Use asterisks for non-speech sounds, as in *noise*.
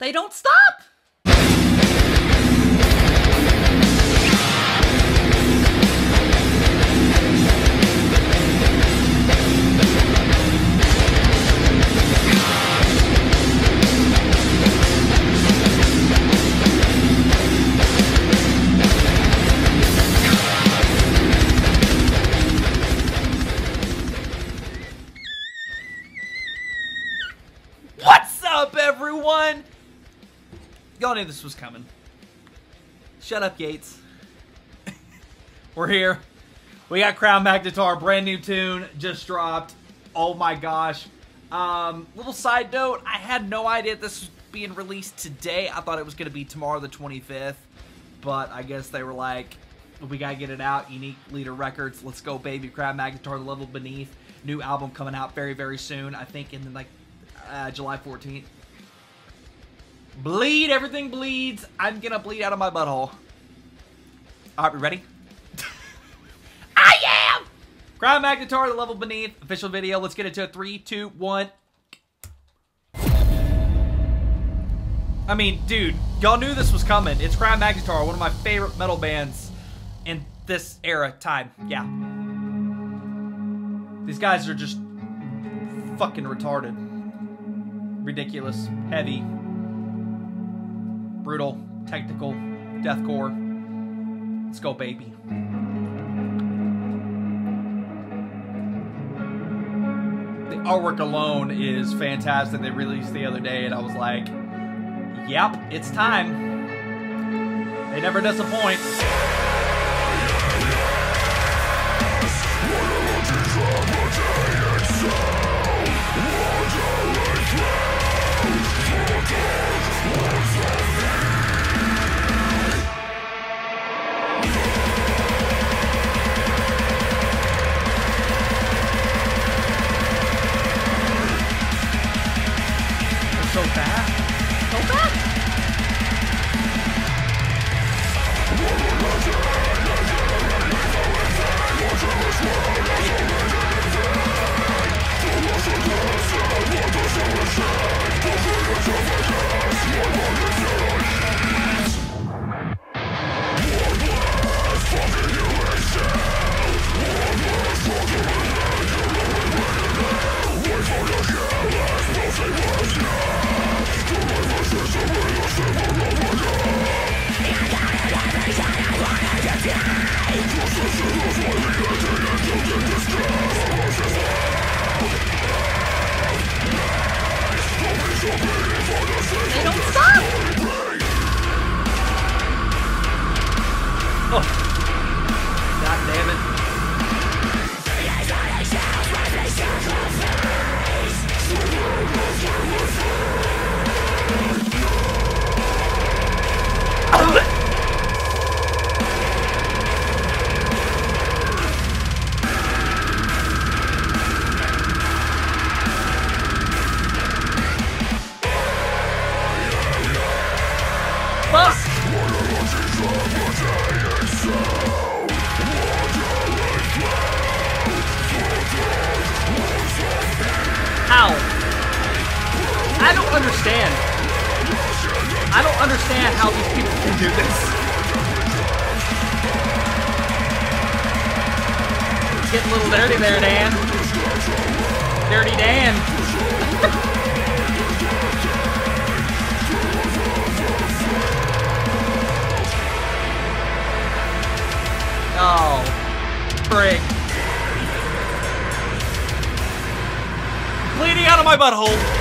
They don't stop! What's up, everyone? Y'all knew this was coming. Shut up, Gates. *laughs* We're here. We got Crown Magnetar, brand new tune, just dropped. Oh my gosh. Um, little side note, I had no idea this was being released today. I thought it was going to be tomorrow, the 25th. But I guess they were like, we got to get it out. Unique Leader Records. Let's go, baby. Crown Magnetar, The Level Beneath. New album coming out very, very soon. I think in like uh, July 14th. Bleed, everything bleeds. I'm gonna bleed out of my butthole. Alright, we ready? *laughs* I am! Crown Magnetar, the level beneath. Official video. Let's get into it. Three, two, one. I mean, dude, y'all knew this was coming. It's Crown Magnetar, one of my favorite metal bands in this era time. Yeah. These guys are just fucking retarded. Ridiculous, heavy, brutal, technical, deathcore. Let's go, baby. The artwork alone is fantastic. They released the other day, and I was like, yep, it's time. They never disappoint. How? I don't understand. I don't understand how these people can do this. Getting a little dirty there, Dan. Dirty Dan. *laughs* Oh, frick. Bleeding out of my butthole.